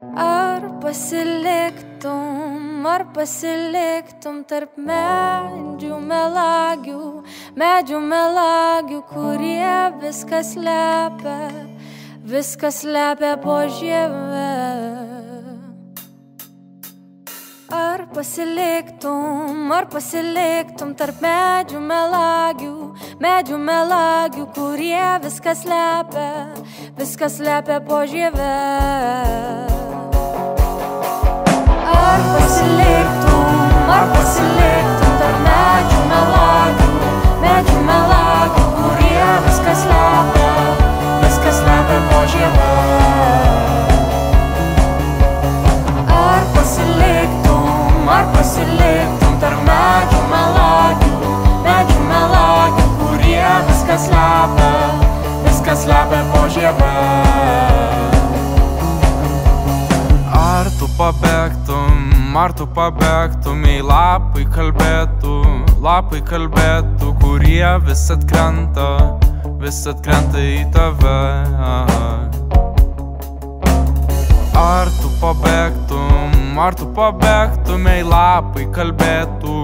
Ar pasiliktum, ar pasiliktum tarp medžių melagių, medžių melagių, kurie viskas lepia, viskas lepia po žievę. Ar pasiliktum, ar pasiliktum tarp medžių melagių, medžių melagių, kurie viskas lepia, viskas lepia po žievę. Ar pasiliktum, ar pasiliktum tarp medžių melagių, medžių melagių, kurie viskas lepia, viskas lepia po žievę. Ar pasiliktum, ar pasiliktum tarp medžių melagių, medžių melagių, kurie viskas lepia, viskas lepia po žievę. Pabėgtum, ar tu pabėgtum, jei lapai kalbėtų, lapai kalbėtų, kurie vis atkrenta, vis atkrenta į tave. Ar tu pabėgtum, ar tu pabėgtum, jei lapai kalbėtų,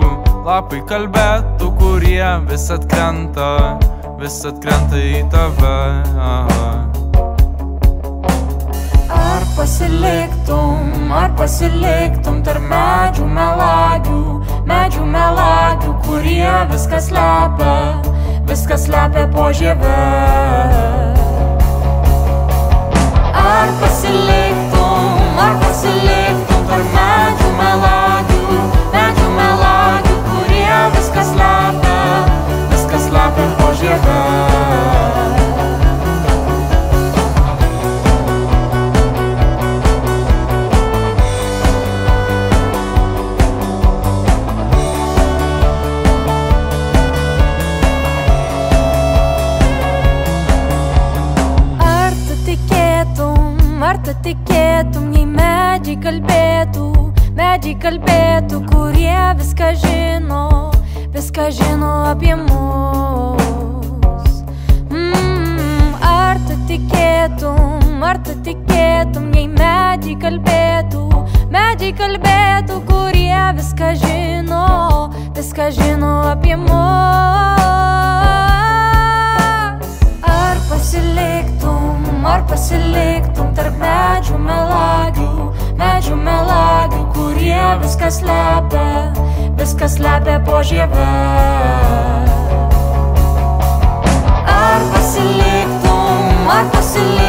lapai kalbėtų, kurie vis atkrenta, vis atkrenta į tave. Ar pasiliktum, ar pasiliktum tarp medžių melagių, medžių melagių, kurie viskas lepia, viskas lepia po žievę. Ar pasiliktum, tikėtum, ar tu tikėtum, jei medžiai kalbėtų, medžiai kalbėtų, kurie viską žino, viską žino apie mus. Mm, ar tu tikėtum, ar tu tikėtum, jei medžiai kalbėtų, medžiai kalbėtų, kurie viską žino, viską žino apie mus. Ar pasiliktum, ar pasiliktum melagių, kurie viskas lepia, viskas lepia po žievę. Ar pasiliktum, ar pasiliktum.